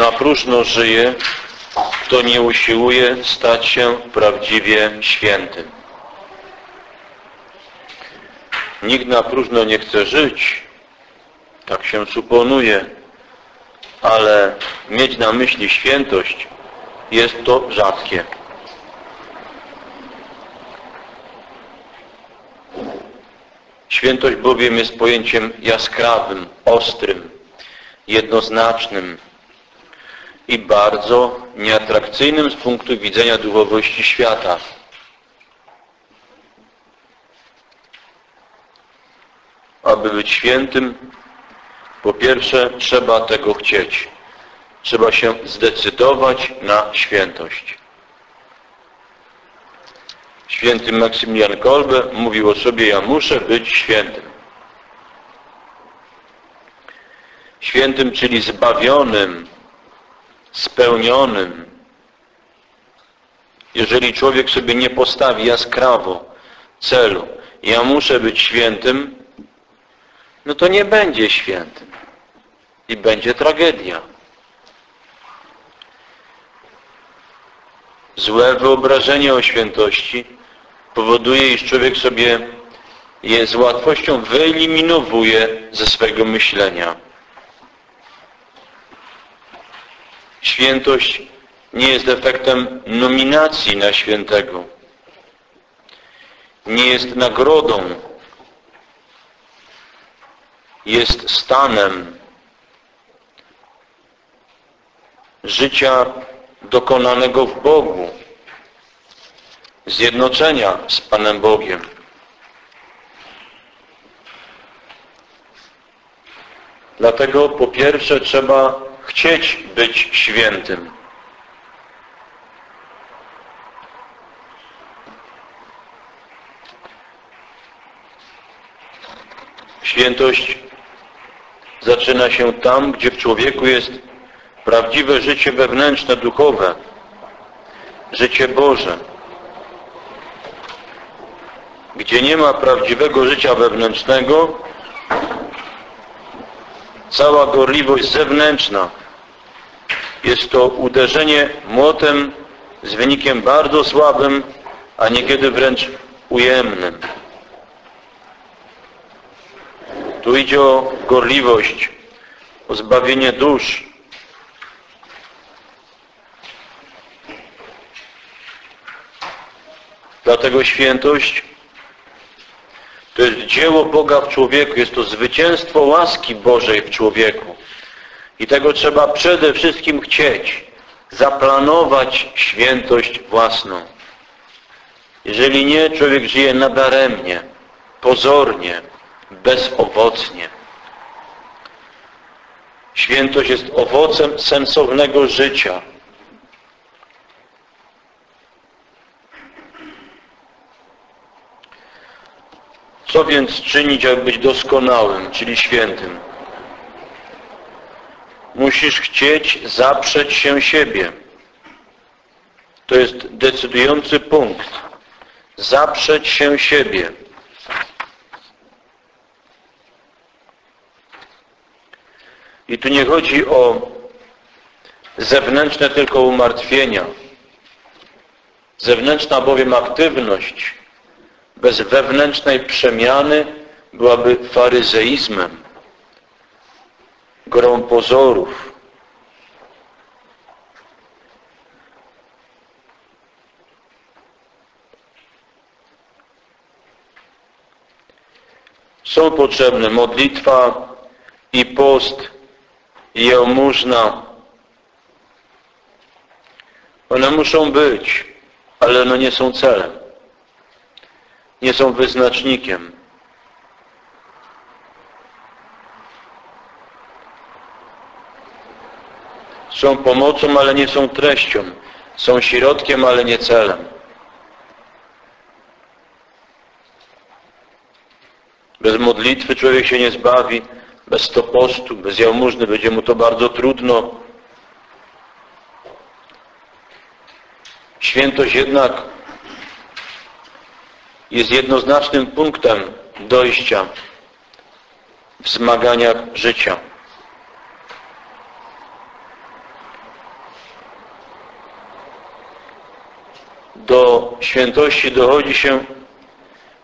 na próżno żyje, kto nie usiłuje stać się prawdziwie świętym. Nikt na próżno nie chce żyć, tak się suponuje, ale mieć na myśli świętość jest to rzadkie. Świętość bowiem jest pojęciem jaskrawym, ostrym, jednoznacznym i bardzo nieatrakcyjnym z punktu widzenia duchowości świata. Aby być świętym, po pierwsze trzeba tego chcieć. Trzeba się zdecydować na świętość. Święty Maksymilian Kolbe mówił o sobie, ja muszę być świętym. Świętym, czyli zbawionym, spełnionym. Jeżeli człowiek sobie nie postawi jaskrawo celu, ja muszę być świętym, no to nie będzie świętym. I będzie tragedia. Złe wyobrażenie o świętości powoduje, iż człowiek sobie je z łatwością wyeliminowuje ze swego myślenia. Świętość nie jest efektem nominacji na świętego. Nie jest nagrodą. Jest stanem życia dokonanego w Bogu zjednoczenia z Panem Bogiem. Dlatego po pierwsze trzeba chcieć być świętym. Świętość zaczyna się tam, gdzie w człowieku jest prawdziwe życie wewnętrzne, duchowe, życie Boże. Gdzie nie ma prawdziwego życia wewnętrznego, cała gorliwość zewnętrzna jest to uderzenie młotem z wynikiem bardzo słabym, a niekiedy wręcz ujemnym. Tu idzie o gorliwość, o zbawienie dusz. Dlatego świętość to jest dzieło Boga w człowieku, jest to zwycięstwo łaski Bożej w człowieku. I tego trzeba przede wszystkim chcieć, zaplanować świętość własną. Jeżeli nie, człowiek żyje nadaremnie, pozornie, bezowocnie. Świętość jest owocem sensownego życia. Co więc czynić, aby być doskonałym, czyli świętym? Musisz chcieć zaprzeć się siebie. To jest decydujący punkt. Zaprzeć się siebie. I tu nie chodzi o zewnętrzne tylko umartwienia. Zewnętrzna bowiem aktywność bez wewnętrznej przemiany byłaby faryzeizmem, grą pozorów. Są potrzebne modlitwa i post i jałmużna. One muszą być, ale one nie są celem nie są wyznacznikiem. Są pomocą, ale nie są treścią. Są środkiem, ale nie celem. Bez modlitwy człowiek się nie zbawi, bez to postu, bez jałmużny będzie mu to bardzo trudno. Świętość jednak jest jednoznacznym punktem dojścia w zmaganiach życia. Do świętości dochodzi się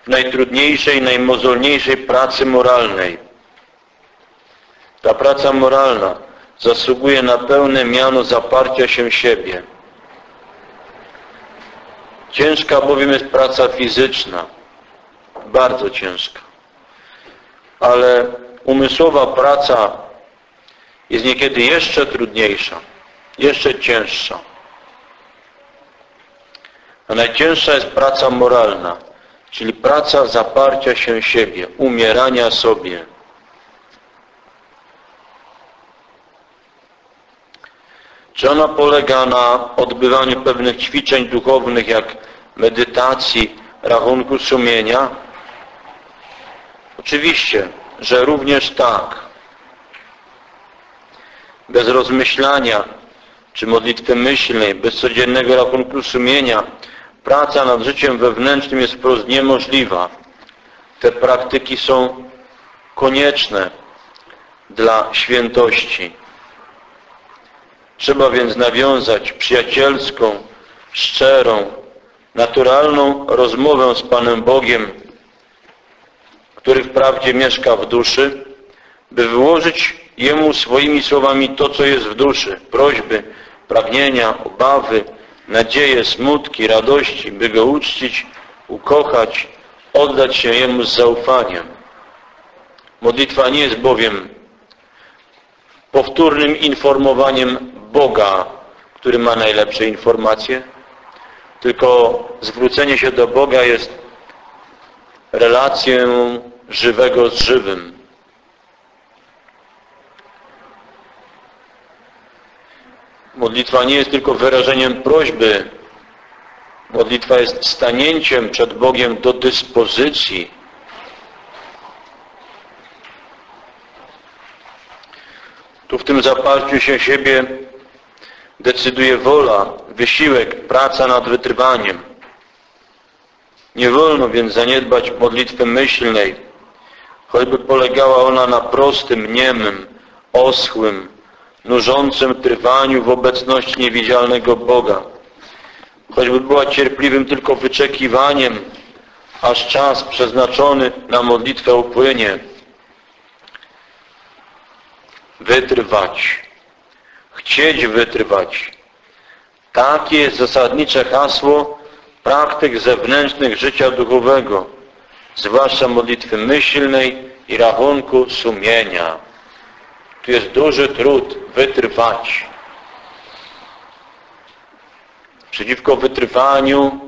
w najtrudniejszej, najmozolniejszej pracy moralnej. Ta praca moralna zasługuje na pełne miano zaparcia się siebie. Ciężka bowiem jest praca fizyczna, bardzo ciężka. Ale umysłowa praca jest niekiedy jeszcze trudniejsza, jeszcze cięższa. A najcięższa jest praca moralna, czyli praca zaparcia się siebie, umierania sobie. Czy ona polega na odbywaniu pewnych ćwiczeń duchownych, jak medytacji, rachunku sumienia? Oczywiście, że również tak. Bez rozmyślania czy modlitwy myślnej, bez codziennego rachunku sumienia, praca nad życiem wewnętrznym jest wprost niemożliwa. Te praktyki są konieczne dla świętości. Trzeba więc nawiązać przyjacielską, szczerą, naturalną rozmowę z Panem Bogiem, który wprawdzie mieszka w duszy, by wyłożyć Jemu swoimi słowami to, co jest w duszy, prośby, pragnienia, obawy, nadzieje, smutki, radości, by Go uczcić, ukochać, oddać się Jemu z zaufaniem. Modlitwa nie jest bowiem powtórnym informowaniem Boga, który ma najlepsze informacje, tylko zwrócenie się do Boga jest relacją żywego z żywym. Modlitwa nie jest tylko wyrażeniem prośby. Modlitwa jest stanięciem przed Bogiem do dyspozycji. Tu w tym zaparciu się siebie decyduje wola, wysiłek, praca nad wytrwaniem. Nie wolno więc zaniedbać modlitwy myślnej, choćby polegała ona na prostym, niemym, oschłym, nużącym trwaniu w obecności niewidzialnego Boga. Choćby była cierpliwym tylko wyczekiwaniem, aż czas przeznaczony na modlitwę upłynie. Wytrwać. Chcieć wytrwać. Takie jest zasadnicze hasło praktyk zewnętrznych życia duchowego, zwłaszcza modlitwy myślnej i rachunku sumienia. Tu jest duży trud wytrwać. Przeciwko wytrwaniu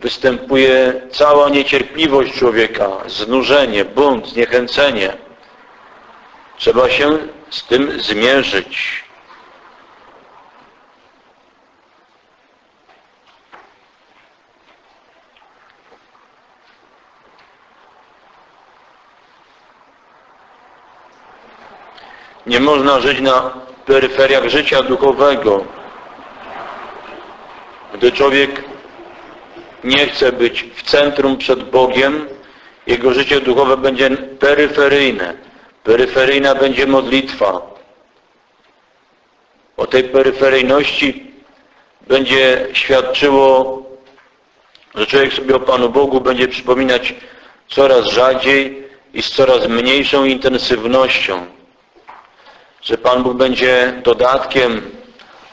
występuje cała niecierpliwość człowieka, znużenie, bunt, zniechęcenie. Trzeba się z tym zmierzyć. Nie można żyć na peryferiach życia duchowego. Gdy człowiek nie chce być w centrum przed Bogiem, jego życie duchowe będzie peryferyjne. Peryferyjna będzie modlitwa. O tej peryferyjności będzie świadczyło, że człowiek sobie o Panu Bogu będzie przypominać coraz rzadziej i z coraz mniejszą intensywnością że Pan Bóg będzie dodatkiem,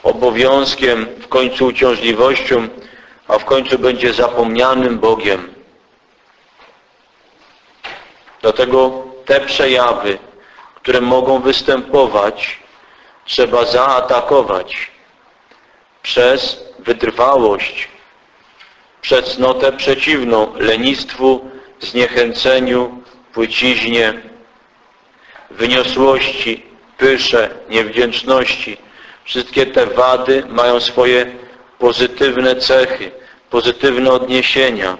obowiązkiem, w końcu uciążliwością, a w końcu będzie zapomnianym Bogiem. Dlatego te przejawy, które mogą występować, trzeba zaatakować przez wytrwałość, przez cnotę przeciwną lenistwu, zniechęceniu, płyciźnie, wyniosłości, pysze, niewdzięczności. Wszystkie te wady mają swoje pozytywne cechy, pozytywne odniesienia.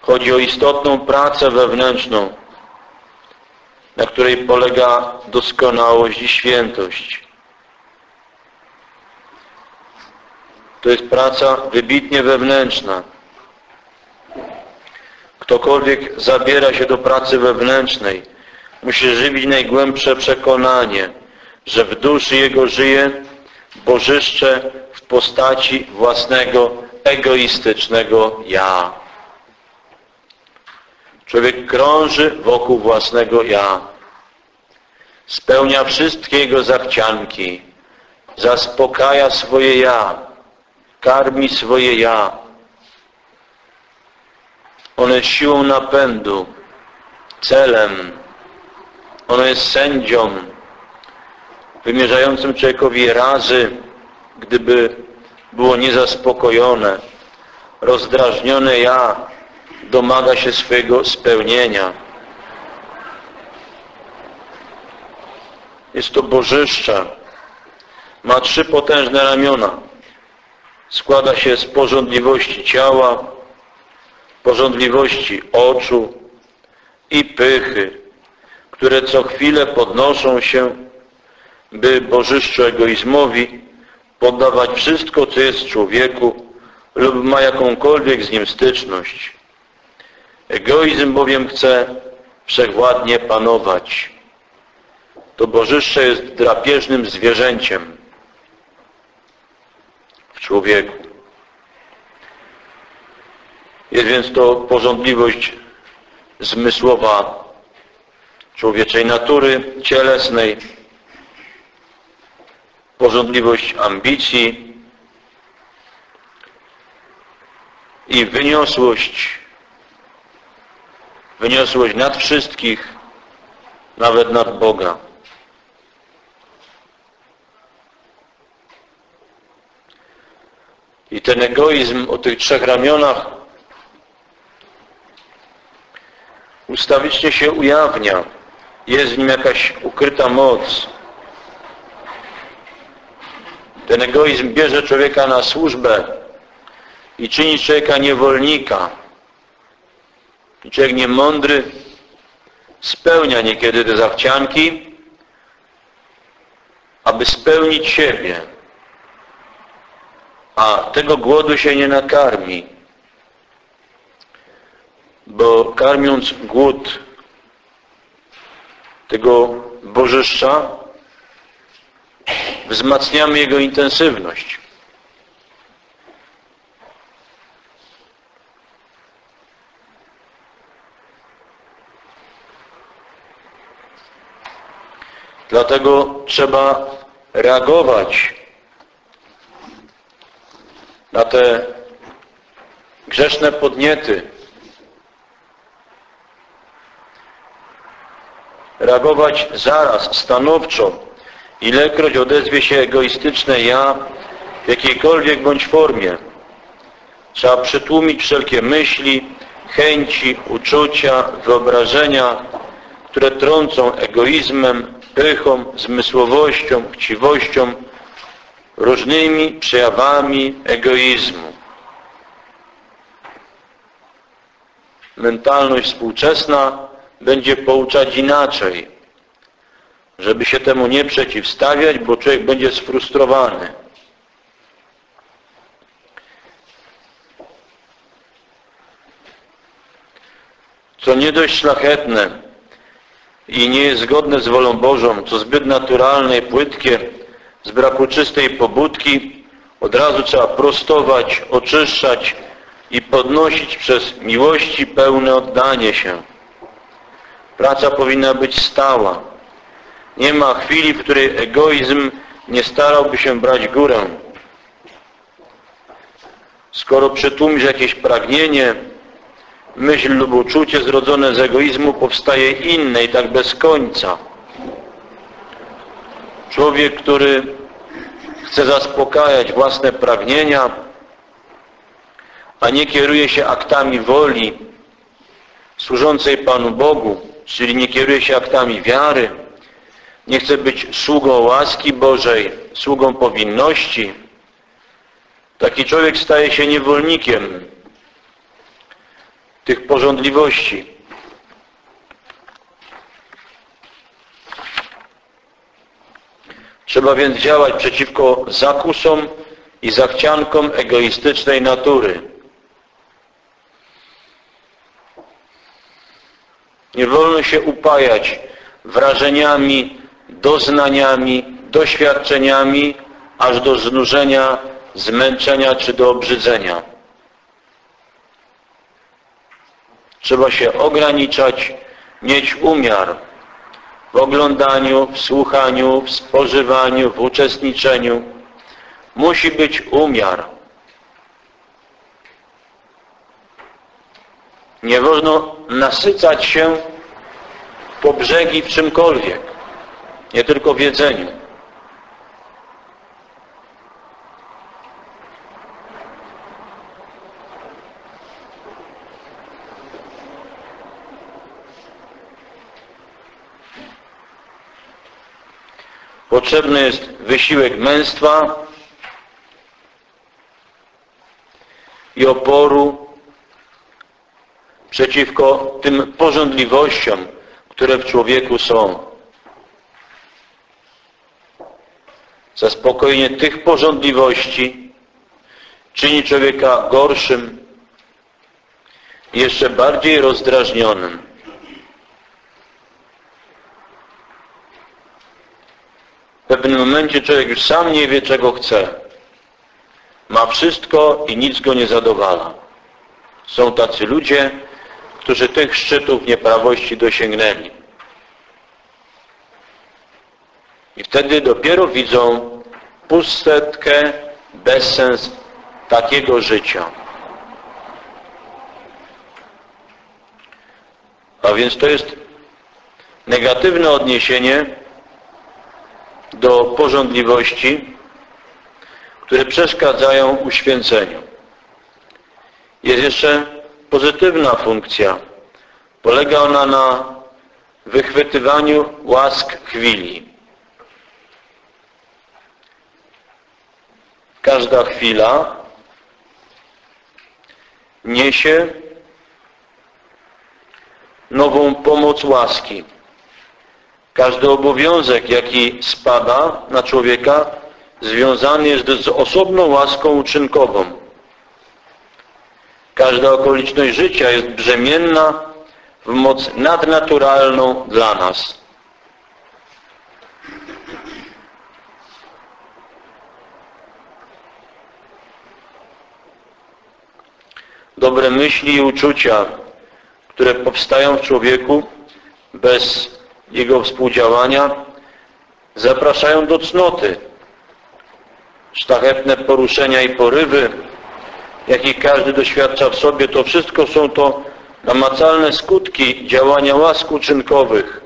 Chodzi o istotną pracę wewnętrzną, na której polega doskonałość i świętość. To jest praca wybitnie wewnętrzna. Ktokolwiek zabiera się do pracy wewnętrznej, musi żywić najgłębsze przekonanie, że w duszy jego żyje bożyszcze w postaci własnego egoistycznego ja. Człowiek krąży wokół własnego ja. Spełnia wszystkie jego zachcianki. Zaspokaja swoje ja. Karmi swoje ja. Ono jest siłą napędu, celem. Ono jest sędzią, wymierzającym człowiekowi razy, gdyby było niezaspokojone, rozdrażnione ja domaga się swojego spełnienia. Jest to bożyszcze. Ma trzy potężne ramiona. Składa się z porządliwości ciała, porządliwości oczu i pychy, które co chwilę podnoszą się, by bożyszczu egoizmowi poddawać wszystko, co jest w człowieku lub ma jakąkolwiek z nim styczność. Egoizm bowiem chce wszechwładnie panować. To bożyszcze jest drapieżnym zwierzęciem w człowieku. Jest więc to porządliwość zmysłowa człowieczej natury cielesnej, porządliwość ambicji i wyniosłość, wyniosłość nad wszystkich, nawet nad Boga. I ten egoizm o tych trzech ramionach ustawicznie się ujawnia. Jest w nim jakaś ukryta moc. Ten egoizm bierze człowieka na służbę i czyni człowieka niewolnika. I człowiek niemądry spełnia niekiedy te zachcianki, aby spełnić siebie. A tego głodu się nie nakarmi. Bo karmiąc głód tego bożyszcza, wzmacniamy jego intensywność. Dlatego trzeba reagować na te grzeszne podniety. Reagować zaraz, stanowczo, ilekroć odezwie się egoistyczne ja w jakiejkolwiek bądź formie. Trzeba przytłumić wszelkie myśli, chęci, uczucia, wyobrażenia, które trącą egoizmem, pychą, zmysłowością, chciwością, różnymi przejawami egoizmu. Mentalność współczesna będzie pouczać inaczej, żeby się temu nie przeciwstawiać, bo człowiek będzie sfrustrowany. Co nie dość szlachetne i nie jest zgodne z wolą Bożą, co zbyt naturalne i płytkie, z braku czystej pobudki, od razu trzeba prostować, oczyszczać i podnosić przez miłości pełne oddanie się. Praca powinna być stała. Nie ma chwili, w której egoizm nie starałby się brać górę. Skoro przytłumisz jakieś pragnienie, myśl lub uczucie zrodzone z egoizmu powstaje inne i tak bez końca. Człowiek, który chce zaspokajać własne pragnienia, a nie kieruje się aktami woli służącej Panu Bogu, czyli nie kieruje się aktami wiary, nie chce być sługą łaski Bożej, sługą powinności, taki człowiek staje się niewolnikiem tych porządliwości. Trzeba więc działać przeciwko zakusom i zachciankom egoistycznej natury. Nie wolno się upajać wrażeniami, doznaniami, doświadczeniami aż do znużenia, zmęczenia czy do obrzydzenia. Trzeba się ograniczać, mieć umiar w oglądaniu, w słuchaniu, w spożywaniu, w uczestniczeniu. Musi być umiar. Nie wolno nasycać się po brzegi w czymkolwiek, nie tylko w jedzeniu. Potrzebny jest wysiłek męstwa i oporu przeciwko tym porządliwościom, które w człowieku są. Zaspokojenie tych porządliwości czyni człowieka gorszym jeszcze bardziej rozdrażnionym. W pewnym momencie człowiek już sam nie wie, czego chce. Ma wszystko i nic go nie zadowala. Są tacy ludzie, którzy tych szczytów nieprawości dosięgnęli. I wtedy dopiero widzą pustkę, bezsens takiego życia. A więc to jest negatywne odniesienie do porządliwości, które przeszkadzają uświęceniu. Jest jeszcze pozytywna funkcja. Polega ona na wychwytywaniu łask chwili. Każda chwila niesie nową pomoc łaski. Każdy obowiązek, jaki spada na człowieka, związany jest z osobną łaską uczynkową. Każda okoliczność życia jest brzemienna w moc nadnaturalną dla nas. Dobre myśli i uczucia, które powstają w człowieku bez jego współdziałania, zapraszają do cnoty. Sztachetne poruszenia i porywy, jakich każdy doświadcza w sobie, to wszystko są to namacalne skutki działania łask uczynkowych,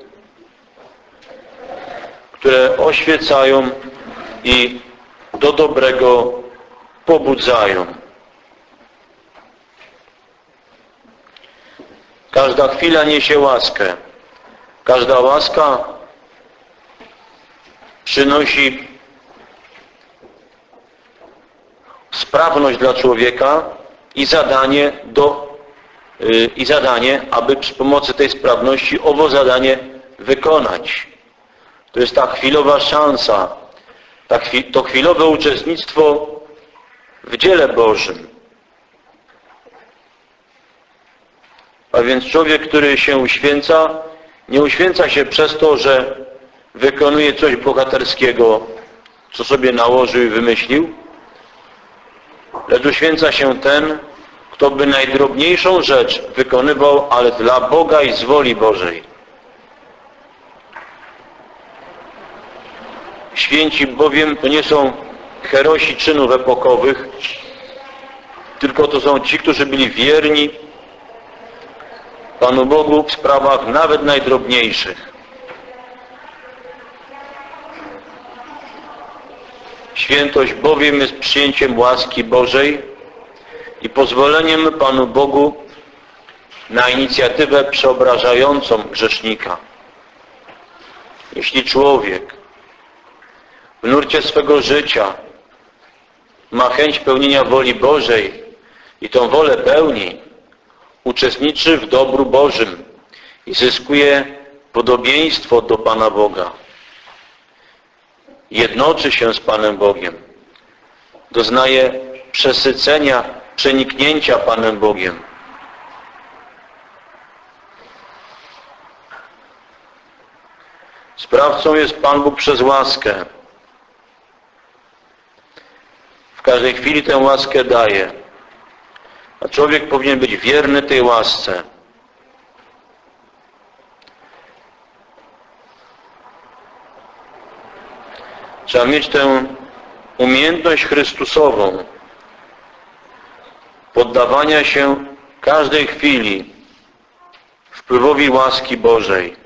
które oświecają i do dobrego pobudzają. Każda chwila niesie łaskę. Każda łaska przynosi sprawność dla człowieka i zadanie, do, yy, i zadanie, aby przy pomocy tej sprawności owo zadanie wykonać. To jest ta chwilowa szansa, ta chwi to chwilowe uczestnictwo w dziele Bożym. A więc człowiek, który się uświęca, nie uświęca się przez to, że wykonuje coś bohaterskiego, co sobie nałożył i wymyślił, lecz uświęca się ten, kto by najdrobniejszą rzecz wykonywał, ale dla Boga i z woli Bożej. Święci bowiem to nie są herosi czynów epokowych, tylko to są ci, którzy byli wierni Panu Bogu w sprawach nawet najdrobniejszych. Świętość bowiem jest przyjęciem łaski Bożej i pozwoleniem Panu Bogu na inicjatywę przeobrażającą grzesznika. Jeśli człowiek w nurcie swego życia ma chęć pełnienia woli Bożej i tą wolę pełni, uczestniczy w dobru Bożym i zyskuje podobieństwo do Pana Boga. Jednoczy się z Panem Bogiem. Doznaje przesycenia, przeniknięcia Panem Bogiem. Sprawcą jest Pan Bóg przez łaskę. każdej chwili tę łaskę daje. A człowiek powinien być wierny tej łasce. Trzeba mieć tę umiejętność Chrystusową poddawania się każdej chwili wpływowi łaski Bożej.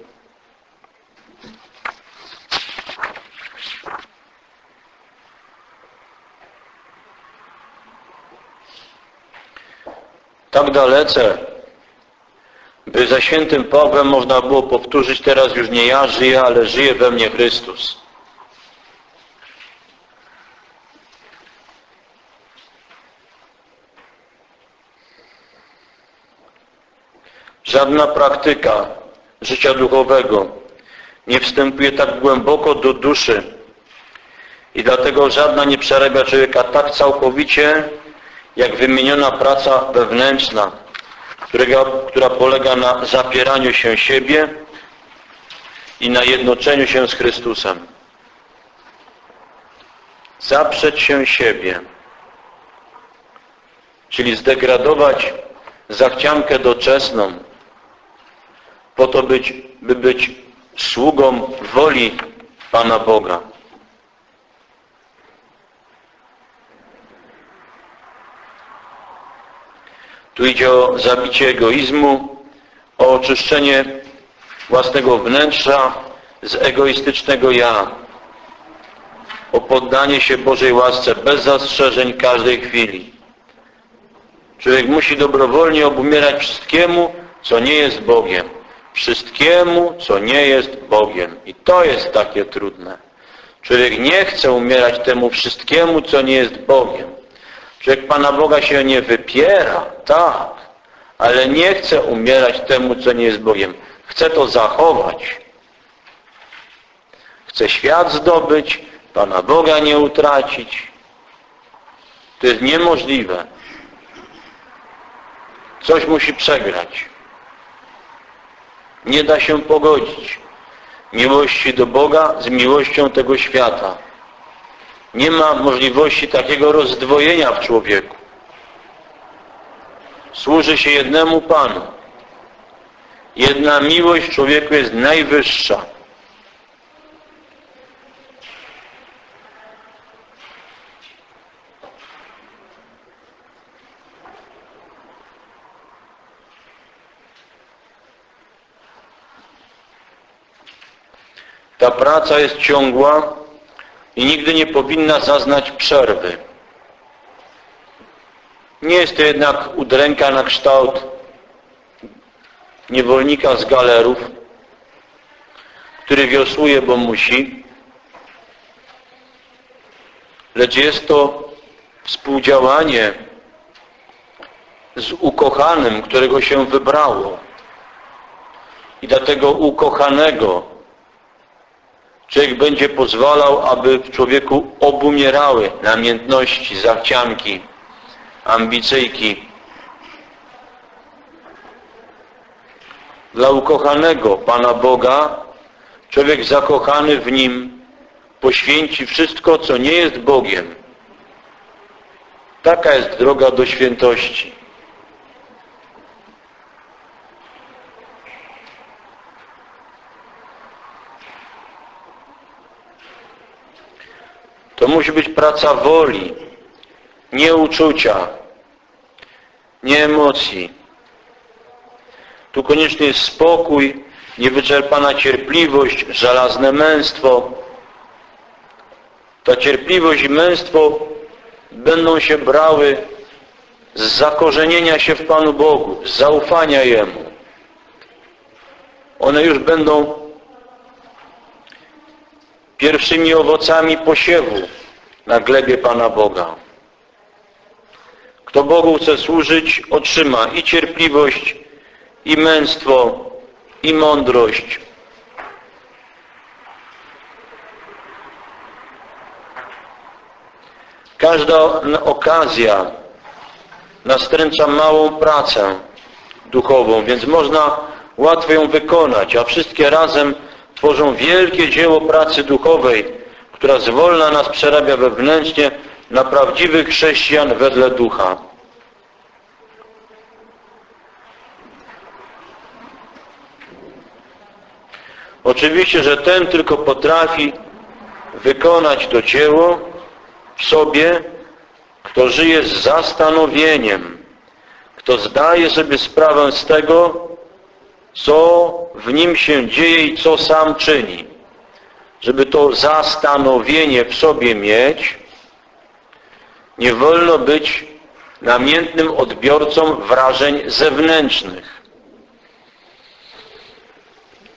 Tak dalece, by za świętym Pawłem można było powtórzyć teraz już nie ja żyję, ale żyje we mnie Chrystus. Żadna praktyka życia duchowego nie wstępuje tak głęboko do duszy i dlatego żadna nie przerabia człowieka tak całkowicie, jak wymieniona praca wewnętrzna, którego, która polega na zapieraniu się siebie i na jednoczeniu się z Chrystusem. Zaprzeć się siebie, czyli zdegradować zachciankę doczesną, po to, być, by być sługą woli Pana Boga. Tu idzie o zabicie egoizmu, o oczyszczenie własnego wnętrza z egoistycznego ja, o poddanie się Bożej łasce bez zastrzeżeń każdej chwili. Człowiek musi dobrowolnie obumierać wszystkiemu, co nie jest Bogiem wszystkiemu, co nie jest Bogiem. I to jest takie trudne. Człowiek nie chce umierać temu wszystkiemu, co nie jest Bogiem. Człowiek Pana Boga się nie wypiera, tak, ale nie chce umierać temu, co nie jest Bogiem. Chce to zachować. Chce świat zdobyć, Pana Boga nie utracić. To jest niemożliwe. Coś musi przegrać. Nie da się pogodzić miłości do Boga z miłością tego świata. Nie ma możliwości takiego rozdwojenia w człowieku. Służy się jednemu Panu. Jedna miłość w człowieku jest najwyższa. Ta praca jest ciągła i nigdy nie powinna zaznać przerwy. Nie jest to jednak udręka na kształt niewolnika z galerów, który wiosłuje, bo musi, lecz jest to współdziałanie z ukochanym, którego się wybrało. I dlatego ukochanego Człowiek będzie pozwalał, aby w człowieku obumierały namiętności, zachcianki, ambicyjki. Dla ukochanego Pana Boga człowiek zakochany w Nim poświęci wszystko, co nie jest Bogiem. Taka jest droga do świętości. To musi być praca woli, nie uczucia, nie emocji. Tu konieczny jest spokój, niewyczerpana cierpliwość, żelazne męstwo. Ta cierpliwość i męstwo będą się brały z zakorzenienia się w Panu Bogu, z zaufania Jemu. One już będą pierwszymi owocami posiewu na glebie Pana Boga. Kto Bogu chce służyć, otrzyma i cierpliwość, i męstwo, i mądrość. Każda okazja nastręcza małą pracę duchową, więc można łatwo ją wykonać, a wszystkie razem tworzą wielkie dzieło pracy duchowej, która zwolna nas przerabia wewnętrznie na prawdziwych chrześcijan wedle ducha. Oczywiście, że ten tylko potrafi wykonać to dzieło w sobie, kto żyje z zastanowieniem, kto zdaje sobie sprawę z tego, co w nim się dzieje i co sam czyni. Żeby to zastanowienie w sobie mieć, nie wolno być namiętnym odbiorcą wrażeń zewnętrznych.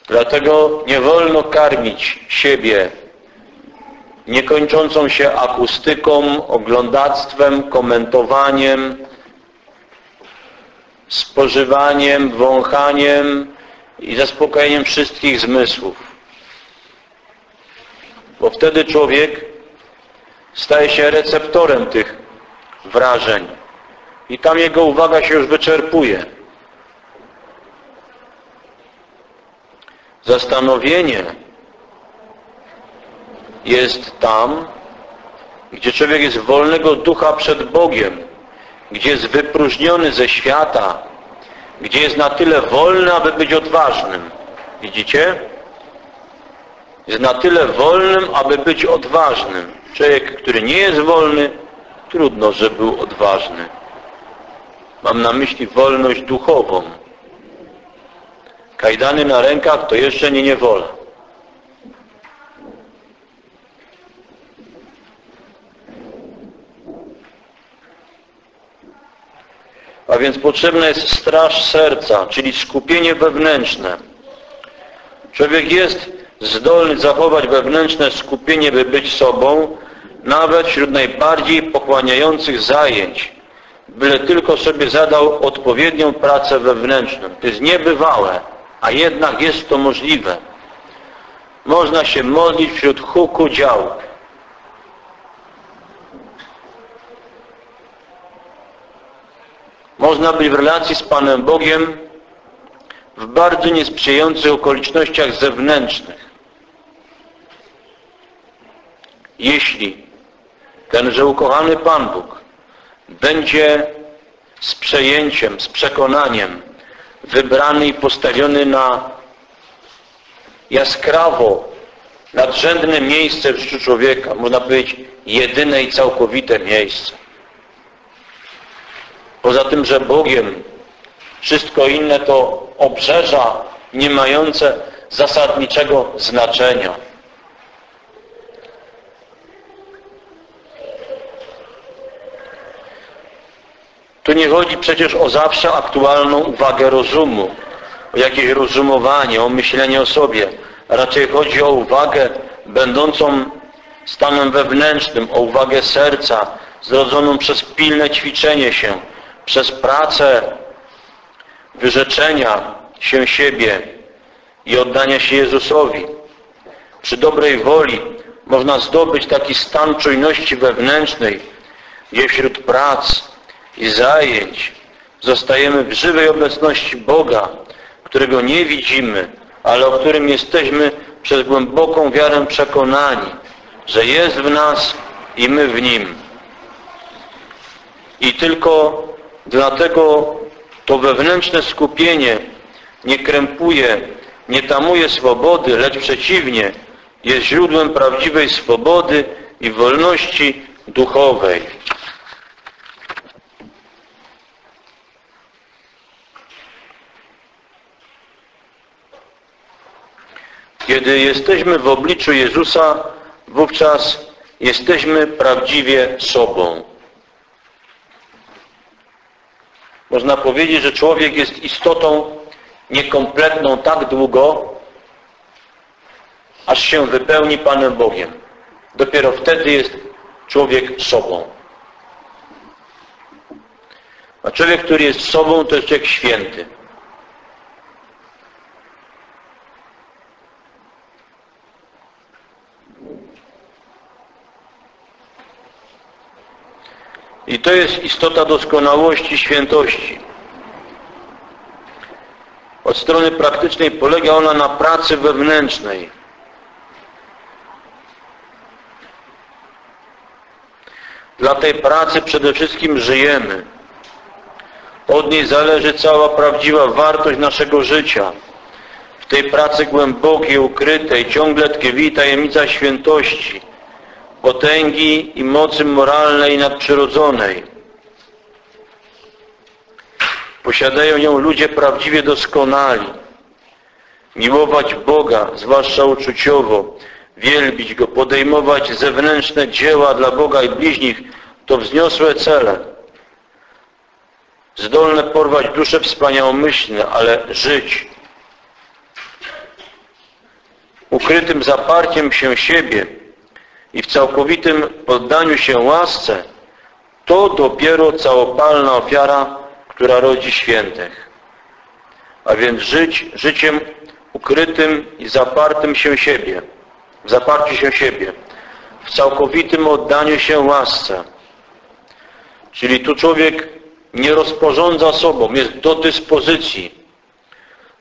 Dlatego nie wolno karmić siebie niekończącą się akustyką, oglądactwem, komentowaniem, spożywaniem, wąchaniem i zaspokojeniem wszystkich zmysłów. Bo wtedy człowiek staje się receptorem tych wrażeń i tam jego uwaga się już wyczerpuje. Zastanowienie jest tam, gdzie człowiek jest wolnego ducha przed Bogiem, gdzie jest wypróżniony ze świata, gdzie jest na tyle wolny, aby być odważnym. Widzicie? Jest na tyle wolnym, aby być odważnym. Człowiek, który nie jest wolny, trudno, że był odważny. Mam na myśli wolność duchową. Kajdany na rękach to jeszcze nie niewola. A więc potrzebna jest straż serca, czyli skupienie wewnętrzne. Człowiek jest zdolny zachować wewnętrzne skupienie, by być sobą, nawet wśród najbardziej pochłaniających zajęć, byle tylko sobie zadał odpowiednią pracę wewnętrzną. To jest niebywałe, a jednak jest to możliwe. Można się modlić wśród huku działk. Można być w relacji z Panem Bogiem w bardzo niesprzyjających okolicznościach zewnętrznych. Jeśli tenże ukochany Pan Bóg będzie z przejęciem, z przekonaniem wybrany i postawiony na jaskrawo nadrzędne miejsce w życiu człowieka, można powiedzieć jedyne i całkowite miejsce. Poza tym, że Bogiem wszystko inne to obrzeża nie mające zasadniczego znaczenia. Tu nie chodzi przecież o zawsze aktualną uwagę rozumu, o jakieś rozumowanie, o myślenie o sobie. Raczej chodzi o uwagę będącą stanem wewnętrznym, o uwagę serca, zrodzoną przez pilne ćwiczenie się, przez pracę wyrzeczenia się siebie i oddania się Jezusowi. Przy dobrej woli można zdobyć taki stan czujności wewnętrznej, gdzie wśród prac i zajęć zostajemy w żywej obecności Boga, którego nie widzimy, ale o którym jesteśmy przez głęboką wiarę przekonani, że jest w nas i my w Nim. I tylko dlatego to wewnętrzne skupienie nie krępuje, nie tamuje swobody, lecz przeciwnie, jest źródłem prawdziwej swobody i wolności duchowej. Kiedy jesteśmy w obliczu Jezusa, wówczas jesteśmy prawdziwie sobą. Można powiedzieć, że człowiek jest istotą niekompletną tak długo, aż się wypełni Panem Bogiem. Dopiero wtedy jest człowiek sobą. A człowiek, który jest sobą, to jest człowiek święty. I to jest istota doskonałości, świętości. Od strony praktycznej polega ona na pracy wewnętrznej. Dla tej pracy przede wszystkim żyjemy. Od niej zależy cała prawdziwa wartość naszego życia. W tej pracy głębokiej, ukrytej, ciągle tkwi tajemnica świętości, potęgi i mocy moralnej nadprzyrodzonej. Posiadają ją ludzie prawdziwie doskonali. Miłować Boga, zwłaszcza uczuciowo, wielbić Go, podejmować zewnętrzne dzieła dla Boga i bliźnich, to wzniosłe cele. Zdolne porwać dusze wspaniałomyślne, ale żyć ukrytym zaparciem się siebie i w całkowitym poddaniu się łasce, to dopiero całopalna ofiara, która rodzi świętych. A więc żyć życiem ukrytym i zapartym się siebie, w zaparciu się siebie, w całkowitym oddaniu się łasce. Czyli tu człowiek nie rozporządza sobą, jest do dyspozycji.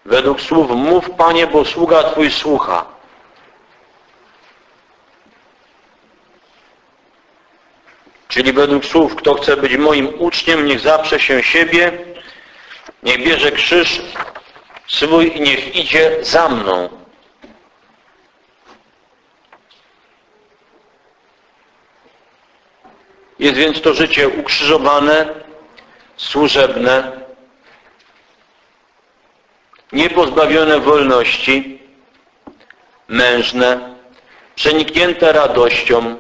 Według słów mów Panie, bo sługa Twój słucha. Czyli według słów, kto chce być moim uczniem, niech zaprze się siebie, niech bierze krzyż swój i niech idzie za mną. Jest więc to życie ukrzyżowane, służebne, niepozbawione wolności, mężne, przeniknięte radością,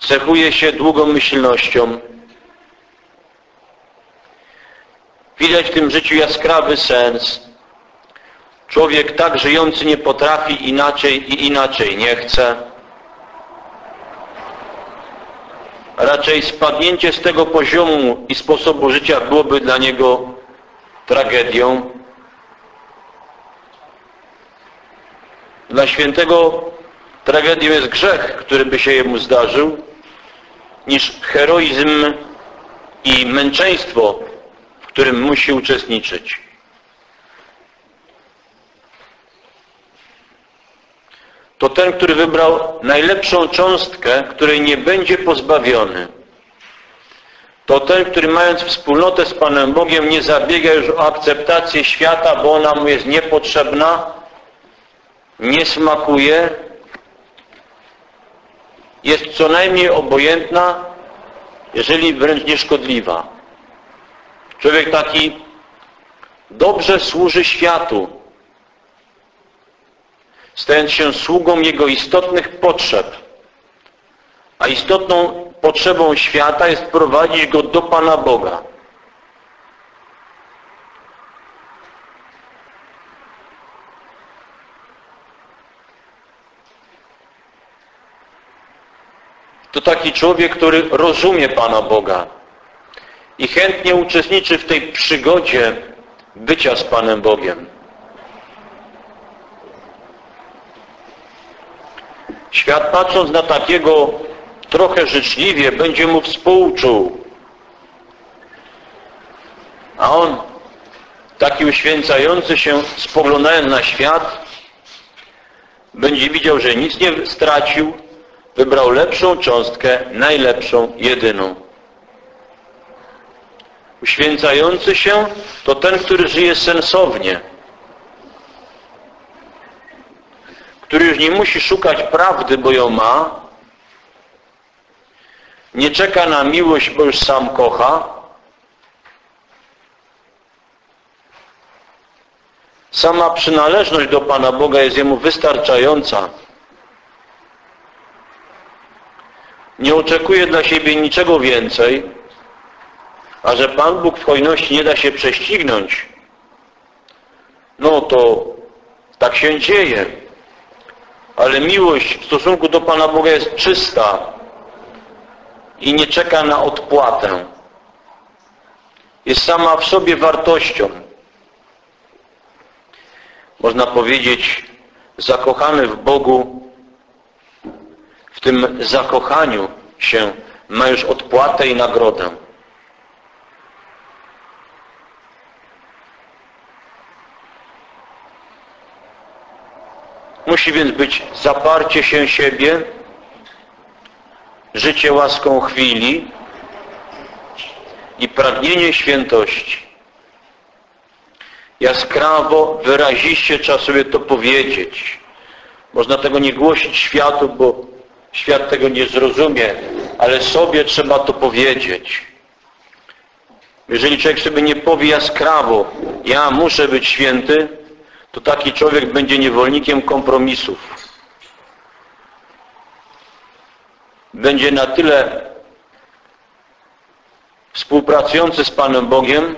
cechuje się długomyślnością. Widać w tym życiu jaskrawy sens. Człowiek tak żyjący nie potrafi inaczej i inaczej nie chce. Raczej spadnięcie z tego poziomu i sposobu życia byłoby dla niego tragedią. Dla świętego tragedią jest grzech, który by się jemu zdarzył, niż heroizm i męczeństwo, w którym musi uczestniczyć. To ten, który wybrał najlepszą cząstkę, której nie będzie pozbawiony. To ten, który mając wspólnotę z Panem Bogiem nie zabiega już o akceptację świata, bo ona mu jest niepotrzebna, nie smakuje, jest co najmniej obojętna, jeżeli wręcz nieszkodliwa. Człowiek taki dobrze służy światu, stając się sługą jego istotnych potrzeb. A istotną potrzebą świata jest prowadzić go do Pana Boga. To taki człowiek, który rozumie Pana Boga i chętnie uczestniczy w tej przygodzie bycia z Panem Bogiem. Świat patrząc na takiego trochę życzliwie będzie mu współczuł. A on, taki uświęcający się, spoglądając na świat, będzie widział, że nic nie stracił, wybrał lepszą cząstkę, najlepszą, jedyną. Uświęcający się to ten, który żyje sensownie, który już nie musi szukać prawdy, bo ją ma, nie czeka na miłość, bo już sam kocha, sama przynależność do Pana Boga jest Jemu wystarczająca. Nie oczekuje dla siebie niczego więcej, a że Pan Bóg w hojności nie da się prześcignąć, no to tak się dzieje. Ale miłość w stosunku do Pana Boga jest czysta i nie czeka na odpłatę. Jest sama w sobie wartością. Można powiedzieć, zakochany w Bogu, w tym zakochaniu się ma już odpłatę i nagrodę. Musi więc być zaparcie się siebie, życie łaską chwili i pragnienie świętości. Jaskrawo, wyraziście trzeba sobie to powiedzieć. Można tego nie głosić światu, bo świat tego nie zrozumie, ale sobie trzeba to powiedzieć. Jeżeli człowiek sobie nie powie jaskrawo, ja muszę być święty, to taki człowiek będzie niewolnikiem kompromisów. Będzie na tyle współpracujący z Panem Bogiem,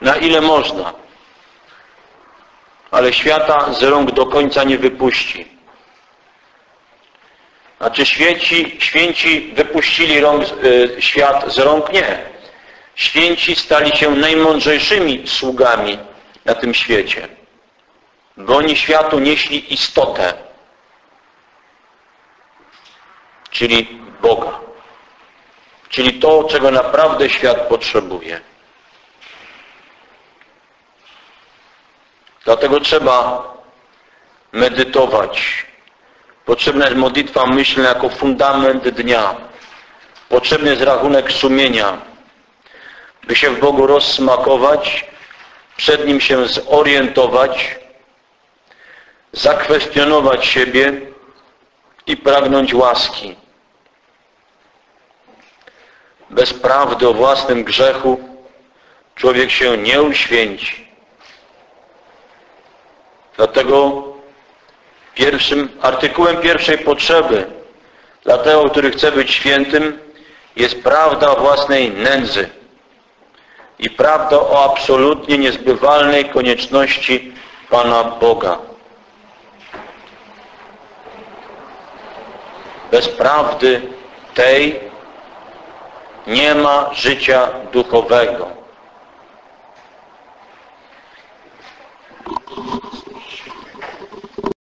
na ile można. Ale świata z rąk do końca nie wypuści. Znaczy święci, święci wypuścili rąk, y, świat z rąk? Nie. Święci stali się najmądrzejszymi sługami na tym świecie. Bo oni światu nieśli istotę, czyli Boga. Czyli to, czego naprawdę świat potrzebuje. Dlatego trzeba medytować. Potrzebna jest modlitwa myślna jako fundament dnia. Potrzebny jest rachunek sumienia, by się w Bogu rozsmakować, przed Nim się zorientować, zakwestionować siebie i pragnąć łaski. Bez prawdy o własnym grzechu człowiek się nie uświęci. Dlatego Pierwszym artykułem pierwszej potrzeby dla tego, który chce być świętym, jest prawda o własnej nędzy i prawda o absolutnie niezbywalnej konieczności Pana Boga. Bez prawdy tej nie ma życia duchowego.